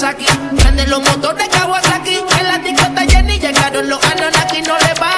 como Nagasaki. Prende los motores Kawasaki. En la discota Jenny llegaron los Anunnaki. No le baje